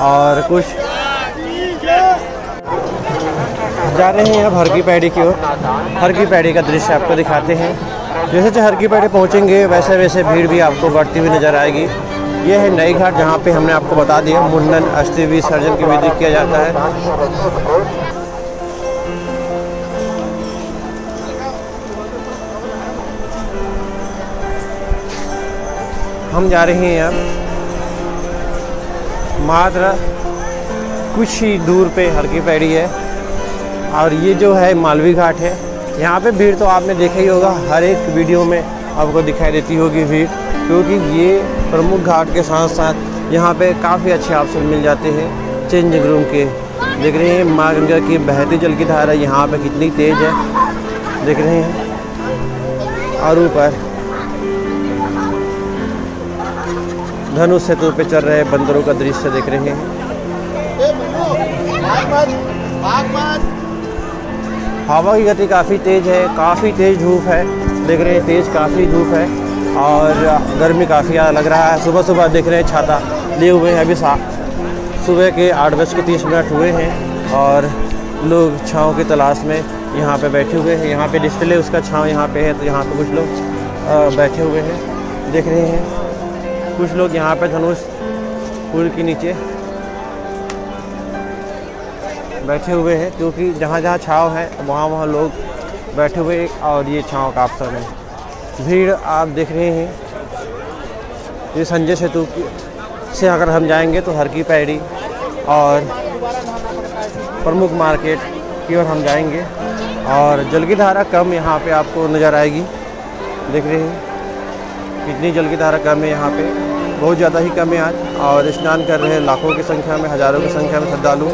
और कुछ जा रहे हैं अब हर की पैड़ी की ओर। हर की पैड़ी का दृश्य आपको दिखाते हैं। जैसे जैसे हर की पैड़ी पहुँचेंगे, वैसे वैसे भीड़ भी आपको बढ़ती हुई नज़र आएगी। ये है नई घाट, जहाँ पे हमने आपको बता दिया, मुंडन अस्थि विसर्जन की विधि किया जाता है। हम जा रहे हैं अब मात्र कुछ ही दूर पे हर की पैड़ी है। और ये जो है मालवी घाट है। यहाँ पे भीड़ तो आपने देखा ही होगा, हर एक वीडियो में आपको दिखाई देती होगी भीड़, क्योंकि ये प्रमुख घाट के साथ साथ यहाँ पे काफ़ी अच्छे ऑप्शन मिल जाते हैं चेंज रूम के। देख रहे हैं माँ गंगा की बहती जल की धारा यहाँ पे कितनी तेज़ है। देख रहे हैं। और ऊपर धनुष सेतु पे चल रहे बंदरों का दृश्य देख रहे हैं। हवा की गति काफ़ी तेज़ है, काफ़ी तेज़ धूप है। देख रहे हैं, तेज़ काफ़ी धूप है और गर्मी काफ़ी ज़्यादा लग रहा है। सुबह सुबह देख रहे हैं, छाता लिए हुए हैं अभी सा सुबह के आठ बज के तीस मिनट हुए हैं और लोग छाँव की तलाश में यहाँ पे बैठे हुए हैं। यहाँ पे डिस्प्ले उसका छाँव यहाँ पे है तो यहाँ पे कुछ लोग बैठे हुए हैं। देख रहे हैं। कुछ लोग यहाँ पे धनुष पुल के नीचे बैठे हुए हैं, क्योंकि जहाँ जहाँ छाँव है, वहाँ वहाँ लोग बैठे हुए और ये छाँव का अवसर है। भीड़ आप देख रहे हैं। ये संजय सेतु से अगर हम जाएँगे तो हर की पैड़ी और प्रमुख मार्केट की ओर हम जाएँगे और जल की धारा कम यहाँ पे आपको नज़र आएगी। देख रहे हैं। कितनी जल की धारा कम है यहाँ पे। बहुत ज़्यादा ही कम है आज और स्नान कर रहे हैं लाखों की संख्या में, हज़ारों की संख्या में श्रद्धालु।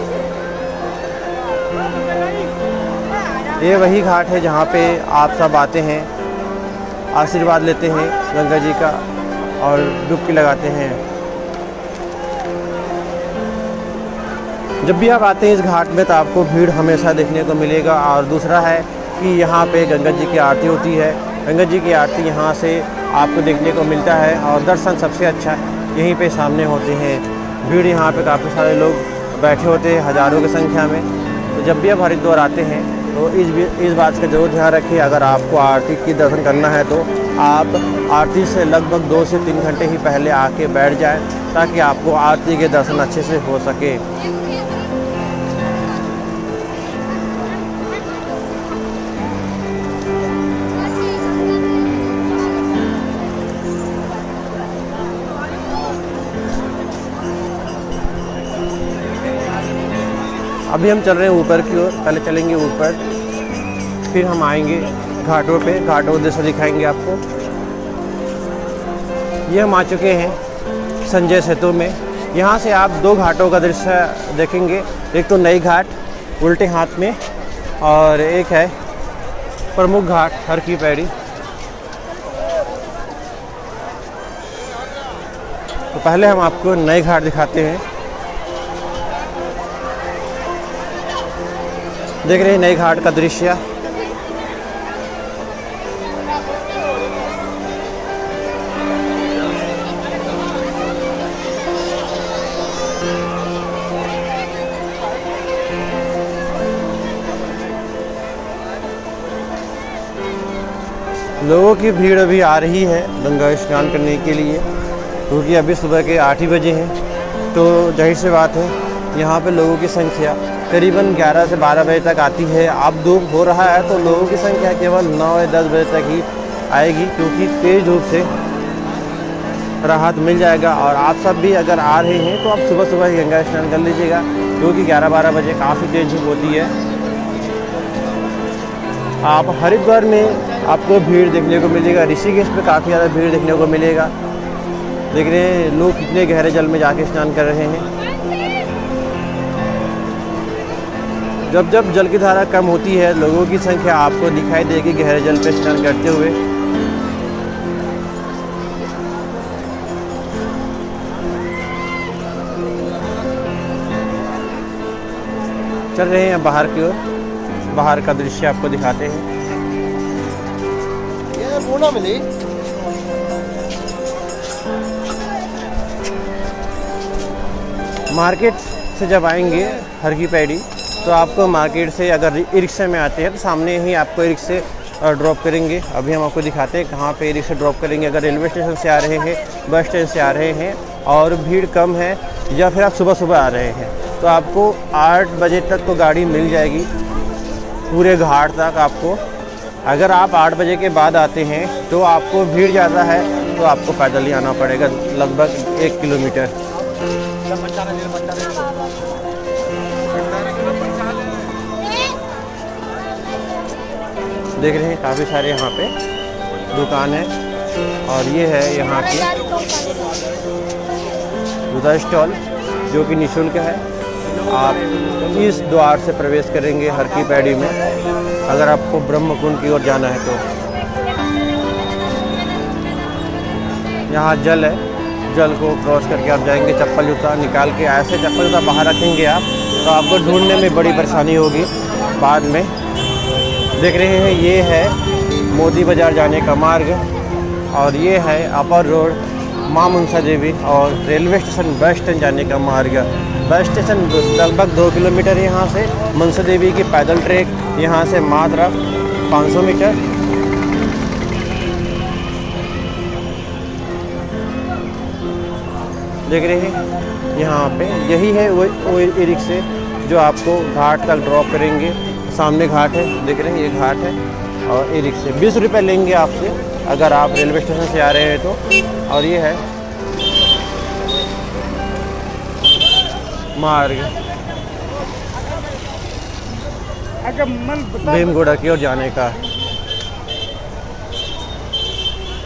ये वही घाट है जहाँ पे आप सब आते हैं, आशीर्वाद लेते हैं गंगा जी का और डुबकी लगाते हैं। जब भी आप आते हैं इस घाट में तो आपको भीड़ हमेशा देखने को मिलेगा और दूसरा है कि यहाँ पे गंगा जी की आरती होती है। गंगा जी की आरती यहाँ से आपको देखने को मिलता है और दर्शन सबसे अच्छा यहीं पे सामने होते हैं। भीड़ यहाँ पे काफ़ी सारे लोग बैठे होते हैं हज़ारों की संख्या में। तो जब भी आप हरिद्वार आते हैं तो इस इस बात का ज़रूर ध्यान रखिए, अगर आपको आरती की दर्शन करना है तो आप आरती से लगभग दो से तीन घंटे ही पहले आके बैठ जाएँ, ताकि आपको आरती के दर्शन अच्छे से हो सके। अभी हम चल रहे हैं ऊपर की ओर, पहले चलेंगे ऊपर, फिर हम आएँगे घाटों पे, घाटों दृश्य दिखाएँगे आपको। ये हम आ चुके हैं संजय सेतु में। यहाँ से आप दो घाटों का दृश्य देखेंगे। एक तो नई घाट, उल्टे हाथ में, और एक है प्रमुख घाट, हर की पैड़ी। तो पहले हम आपको नए घाट दिखाते हैं। देख रहे हैं नए घाट का दृश्य। लोगों की भीड़ अभी आ रही है गंगा स्नान करने के लिए, क्योंकि अभी सुबह के आठ ही बजे हैं। तो ज़ाहिर सी बात है, यहाँ पे लोगों की संख्या करीबन 11 से 12 बजे तक आती है। अब धूप हो रहा है तो लोगों की संख्या केवल 9 या 10 बजे तक ही आएगी क्योंकि तेज़ धूप से राहत मिल जाएगा। और आप सब भी अगर आ रहे हैं तो आप सुबह सुबह ही गंगा स्नान कर लीजिएगा, क्योंकि 11-12 बजे काफ़ी तेज़ धूप होती है। आप हरिद्वार में आपको भीड़ देखने को मिलेगा, ऋषिकेश में काफ़ी ज़्यादा भीड़ देखने को मिलेगा। देख रहे हैं, लोग कितने गहरे जल में जाके स्नान कर रहे हैं। जब जब जल की धारा कम होती है लोगों की संख्या आपको दिखाई देगी गहरे जल पर स्नान करते हुए। चल रहे हैं बाहर की ओर। बाहर का दृश्य आपको दिखाते हैं। ये मिली मार्केट से जब आएँगे हर की पैड़ी। तो आपको मार्केट से अगर ई रिक्शे में आते हैं तो सामने ही आपको ई रिक्शे ड्रॉप करेंगे। अभी हम आपको दिखाते हैं कहाँ पे ई रिक्शा ड्रॉप करेंगे। अगर रेलवे स्टेशन से आ रहे हैं, बस स्टैंड से आ रहे हैं, और भीड़ कम है, या फिर आप सुबह सुबह आ रहे हैं तो आपको आठ बजे तक तो गाड़ी मिल जाएगी, पूरे घाट तक आपको। अगर आप आठ बजे के बाद आते हैं तो आपको भीड़ ज़्यादा है तो आपको पैदल ही आना पड़ेगा, लगभग एक किलोमीटर। देख रहे हैं, काफ़ी सारे यहाँ पे दुकान है। और ये है यहाँ की जूता स्टॉल, जो कि निशुल्क है। आप इस द्वार से प्रवेश करेंगे हर की पैड़ी में। अगर आपको ब्रह्म कुंड की ओर जाना है तो। यहाँ जल है, जल को क्रॉस करके आप जाएँगे, चप्पल जूता निकाल के, ऐसे चप्पल जूता बाहर रखेंगे आप तो आपको ढूँढने में बड़ी परेशानी होगी बाद में। देख रहे हैं, ये है मोदी बाज़ार जाने का मार्ग और ये है अपर रोड माँ मनसा देवी और रेलवे स्टेशन बस स्टैंड जाने का मार्ग। बस स्टेशन लगभग दो किलोमीटर यहाँ से मनसा देवी की पैदल ट्रैक यहाँ से मात्र 500 मीटर। देख रहे हैं, यहाँ पे यही है वो ई रिक्शे जो आपको घाट तक ड्रॉप करेंगे। सामने घाट है देख रहे हैं ये घाट है और ई रिक्शे। बीस रुपये लेंगे आपसे अगर आप रेलवे स्टेशन से आ रहे हैं तो। और ये है मार्ग। भीमगोड़ा की ओर जाने का।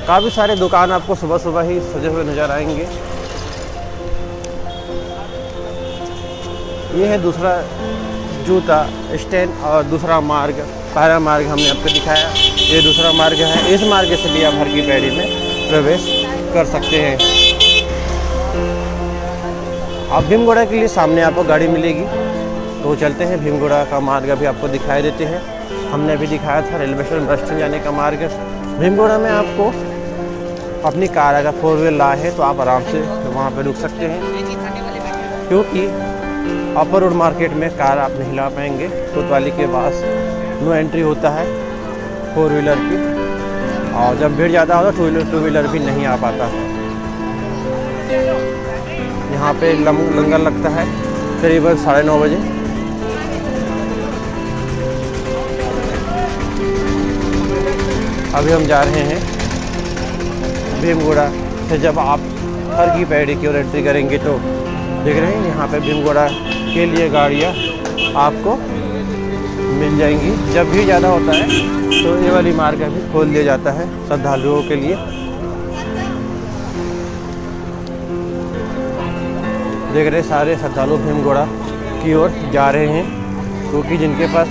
काफ़ी सारे दुकान आपको सुबह सुबह ही सजे हुए नज़र आएँगे। ये है दूसरा जूता, स्टैंड और दूसरा मार्ग, पहला मार्ग हमने आपको दिखाया। ये दूसरा मार्ग है। इस मार्ग से भी आप हर की पैड़ी में प्रवेश कर सकते हैं। अब भीमगोड़ा के लिए सामने आपको गाड़ी मिलेगी। तो चलते हैं। भीमगोड़ा का मार्ग अभी आपको दिखाई देते हैं। हमने अभी दिखाया था रेलवे स्टेशन, बस स्टैंड जाने का मार्ग। भीमगोड़ा में आपको अपनी कार अगर फोर व्हील ला है तो आप आराम से वहाँ पर रुक सकते हैं। क्योंकि अपर रोड मार्केट में कार आप नहीं ला पाएँगे। कोतवाली के पास नो एंट्री होता है फोर व्हीलर की। और जब भीड़ ज़्यादा होता टू टू व्हीलर भी नहीं आ पाता यहाँ पे लंगर लगता है, करीबन साढ़े नौ बजे। अभी हम जा रहे हैं भीमगोड़ा से जब आप हर की पैड़ी की ओर एंट्री करेंगे तो देख रहे हैं, यहाँ पे भीमगोड़ा के लिए गाड़ियाँ आपको मिल जाएँगी। जब भी ज़्यादा होता है तो ये वाली मार्ग अभी खोल दिया जाता है श्रद्धालुओं के लिए। देख रहे सारे श्रद्धालु भीमगोड़ा की ओर जा रहे हैं, क्योंकि तो जिनके पास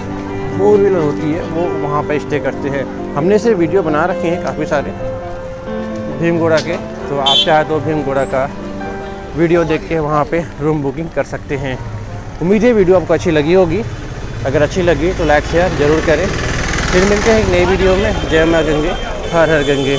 फोर व्हीलर होती है, वो वहाँ पर स्टे करते हैं। हमने से वीडियो बना रखे हैं काफ़ी सारे भीमगोड़ा के तो आप चाहे तो भीमगोड़ा का वीडियो देख के वहाँ पे रूम बुकिंग कर सकते हैं। उम्मीद है वीडियो आपको अच्छी लगी होगी। अगर अच्छी लगी तो लाइक शेयर ज़रूर करें। फिर मिलते हैं एक नई वीडियो में। जय माँ गंगे। हर हर गंगे।